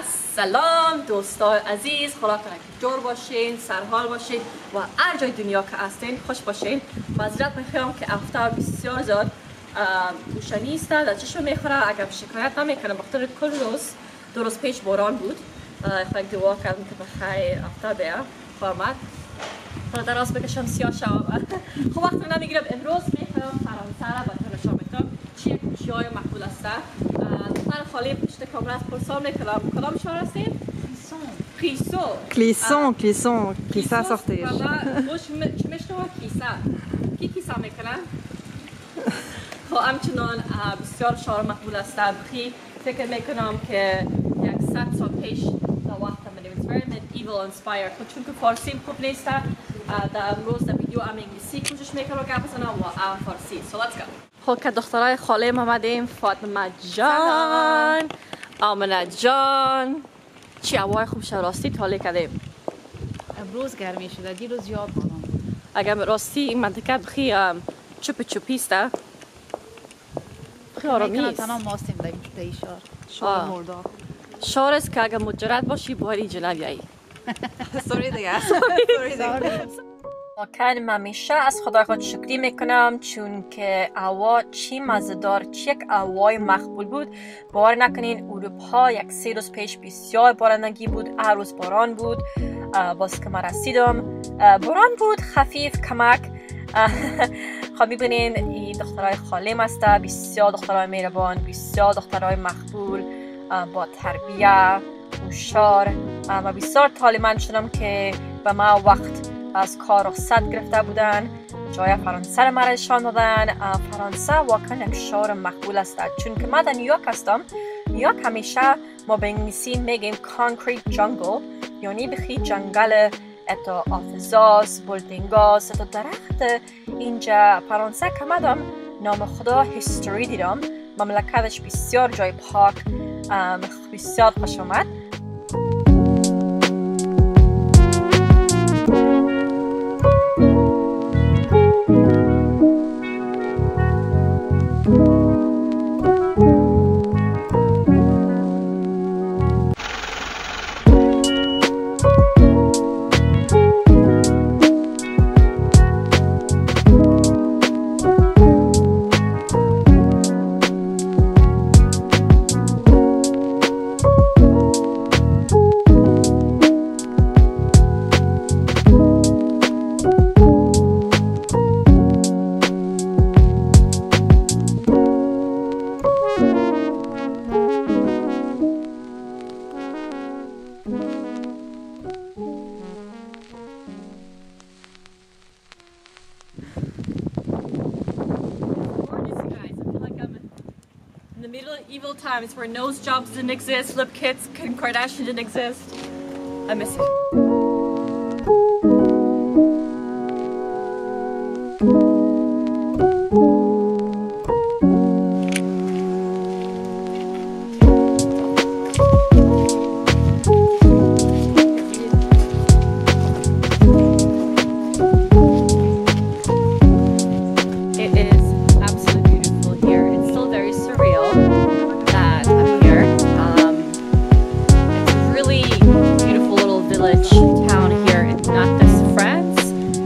سلام دوستان عزیز که جور باشین سرحال باشین و هر جای دنیا که هستین خوش باشین. معذرت می‌خوام که هفته بسیار زیاد روشنی است در چشم می‌خوره. اگر شکایت نمی‌کنم بخاطر کل روز دو روز پیش باران بود. خواهی دعا کردم که بخیر هفته بیا. فرمد در راست بکشم سیاه شو خب وقت نمی‌گیرم. امروز می‌خوام فرانسه را به نشان بدم. چی جای مقبول است. دختر خالی پشت کامرا از پرسان می‌کنم کدام شهر هستیم کلیسو کلیسون کلیسون کلیسا ساختش خوش مشتوا کلیسا کی کلیسا می‌کنن خب همچنان بسیار شعر مقبول است بخی فکر می‌کنم که یک ست سال پیش در وقت من very medieval inspired خب چون که فارسی خوب نیست در امروز در ویدیو هم انگلیسی کوشش می‌کنم گپ بزنم و فارسی so let's go. خب که دخترای خاله آمدیم فاطمه جان آمنه جان. چی هوای خوب شد راستی تاله کردیم. امروز گرمی شده دیروز یاد باران اگر راستی این منطقه بخی چوپ چوپیست بخی آرامی می‌کنم است. تنها ماستیم در این شهر. شهر آه. مردار شعر است که اگر مجرد باشی باری جلو بیایی سوری دیگه. واقعا همیشه از خدا خود شکری می‌کنم چون که هوا چی مزدار چی یک هوای مقبول بود. باور نکنین اروپا یک سه روز پیش بسیار بارندگی بود روز باران بود. باز که ما رسیدم. باران بود خفیف کمک. خب می‌بینین این دخترای خالم است بسیار دخترای مهربان بسیار دخترای مقبول. با تربیه هوشیار. و بسیار طالبان شدم که به ما وقت از کار رخصت گرفته بودن جای فرانسه را مرا نشان دادن فرانسه واقعا یک شهر مقبول است. چون که من در نیویورک هستم نیویورک همیشه ما به انگلیسی میگیم concrete jungle یعنی بخی جنگل اتا آفزاس بلدینگاس. اتا درخت اینجا فرانسه که مدام نام خدا هیستوری دیدم. مملکتش بسیار جای پاک بسیار خوش آمد. Medieval times where nose jobs didn't exist, lip kits, Kim Kardashian didn't exist. I miss it.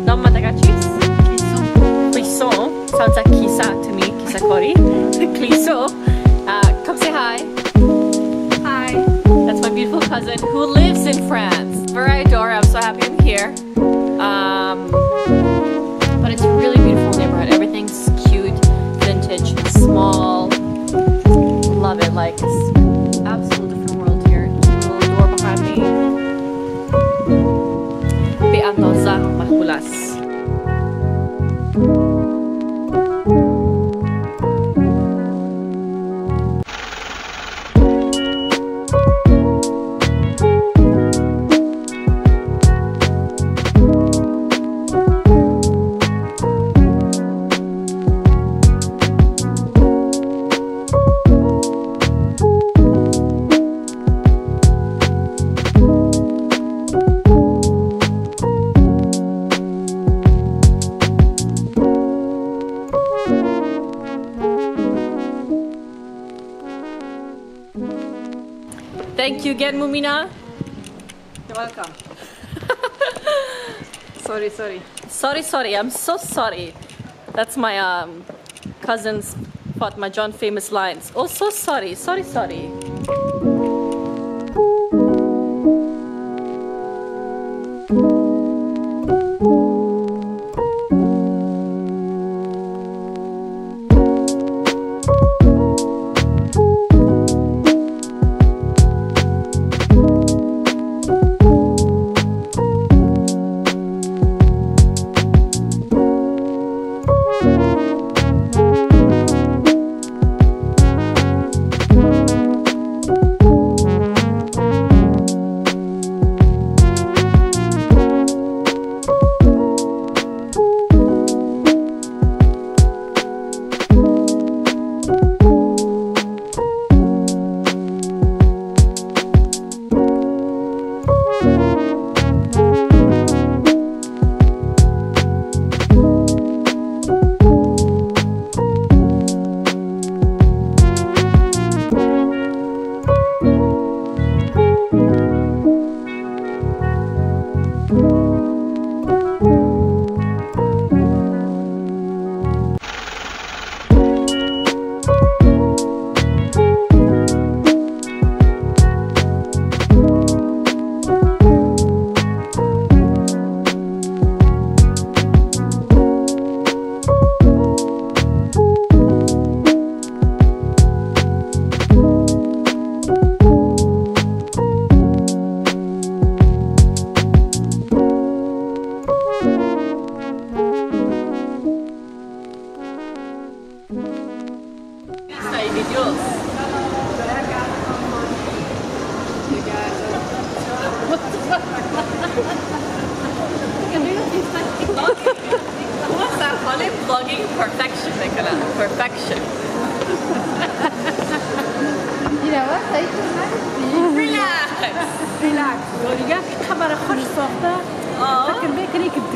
Non Madagascar. Clisson. Sounds like Kisa to me. Kisakori. Clisson. Uh, come say hi. Hi. That's my beautiful cousin who lives in France. Very adorable. I'm so happy I'm here. Um, but it's a really beautiful neighborhood. Everything's cute, vintage, small. Love it. Like you again, Mumina. You're welcome. sorry, sorry. Sorry, sorry. I'm so sorry. That's my um, cousin's Fatma John famous lines. Oh, so sorry. Sorry, sorry.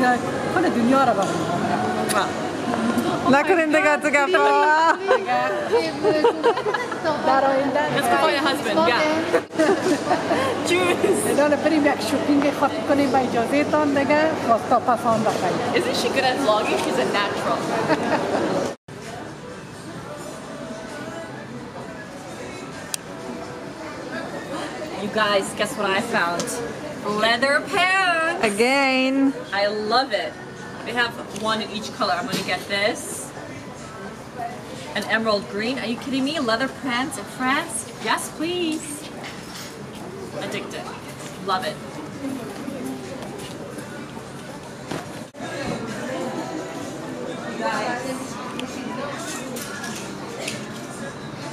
میکنی که د- کل دنیا رو ببینی نکنیم دیگه تو گفت در آینده Let's go find a husband. Yeah. Choose. اداره بریم یک شوپینگ خود کنیم به اجازه تان دیگه خواستا پسان بخیر Isn't she good at vlogging? She's a natural. you guys, guess what I found? Leather pants. Again. I love it. They have one in each color. I'm gonna get this. An emerald green. Are you kidding me? Leather pants in France? Yes, please. Addicted. Love it.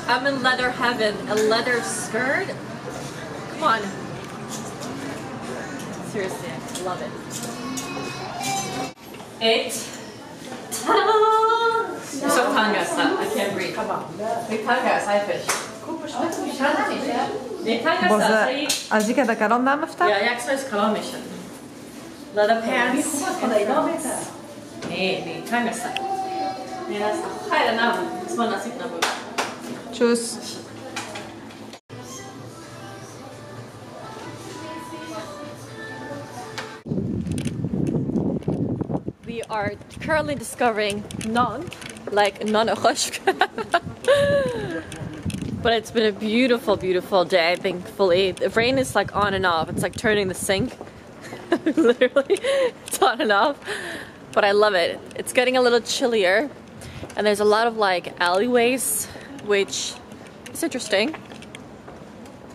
I'm in leather heaven. A leather skirt? Come on. Seriously, love it. Eight. Mitangastan. I can't breathe. Come on. Mitangasai fish. Bože, a říkáte kalamamfta? Já, jak se říká mission? Leather pants. Ne, ne, tangasai. Ne, das ist heiler Name. Das war Nasib Nabu. Tschüss. Are currently discovering non, like non But it's been a beautiful, beautiful day, thankfully. The rain is like on and off. It's like turning the sink. Literally, it's on and off. But I love it. It's getting a little chillier. And there's a lot of like alleyways, which is interesting.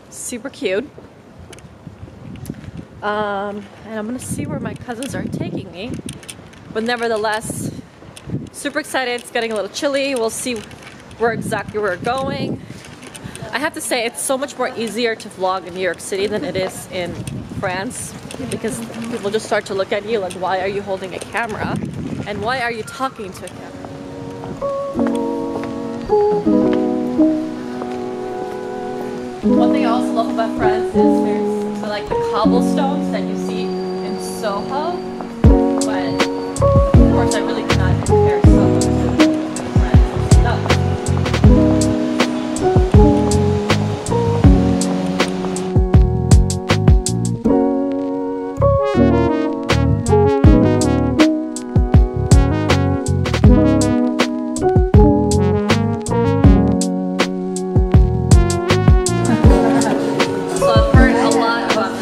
Super cute. Um, and I'm gonna see where my cousins are taking me. But nevertheless, super excited. It's getting a little chilly. We'll see where exactly we're going. I have to say, it's so much more easier to vlog in New York City than it is in France because people just start to look at you like, why are you holding a camera? And why are you talking to a camera? One thing I also love about France is there's like the cobblestones that you see in Soho.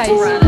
Thaïs. Brand.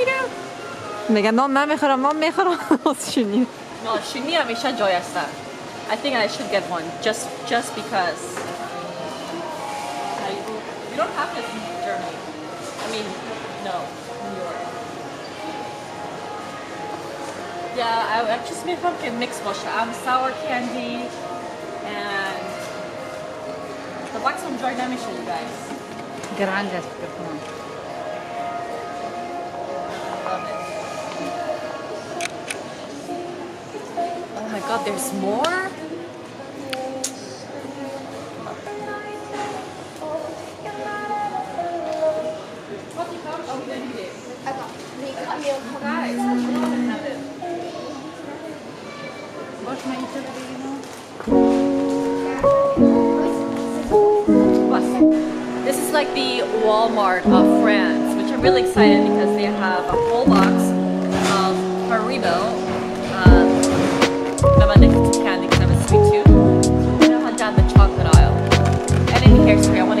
You gonna be there? میگن نان نمیخورم نان میخورم شونی No, شونی همیشه جای است. I think I should get one just just because. I, you don't have this in Germany. I mean, no, New York. Yeah, I, I just made pumpkin mix باشه. I'm sour candy and the wax from joy نمیشه you guys. گرانج است فکر کنم. god, there's more? This is like the Walmart of France, which I'm really excited because they have a whole box of Haribo um, I'm I'm a sweet tooth. Down the chocolate aisle. And any hairspray, I want to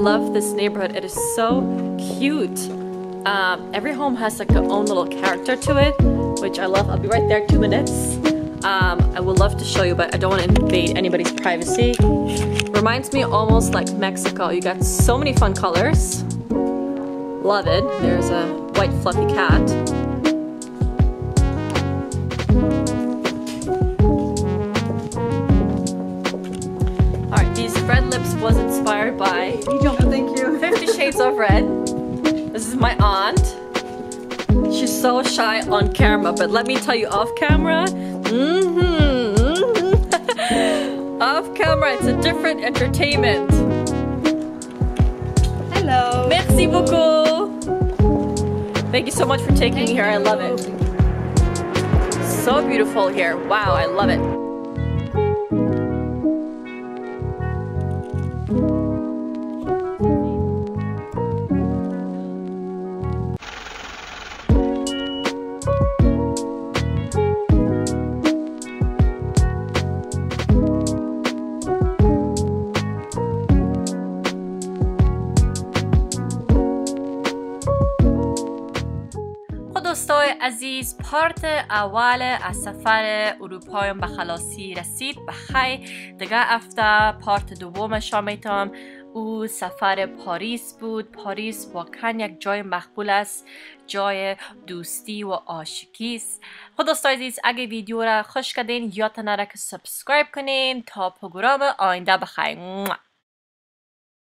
love this neighborhood. It is so cute. Um, every home has like their own little character to it, which I love. I'll be right there, two minutes. Um, I would love to show you, but I don't want to invade anybody's privacy. Reminds me almost like Mexico. You got so many fun colors. Love it. There's a white fluffy cat. Inspired by Thank you. Fifty Shades of Red. This is my aunt. She's so shy on camera, but let me tell you off camera, mm-hmm, mhm. off camera, it's a different entertainment. Hello. Merci beaucoup. Thank you so much for taking me here. I love it. So beautiful here. Wow, I love it. عزیز پارت اول از سفر اروپایم به خلاصی رسید. بخیر دیگه هفته پارت دومش می‌تونم او سفر پاریس بود. پاریس واقعا یک جای مقبول است. جای دوستی و عاشقی است. خود دوستای عزیز اگه ویدیو را خوش کردین یادتان نره که سابسکرایب کنین تا پروگرام آینده بخیر.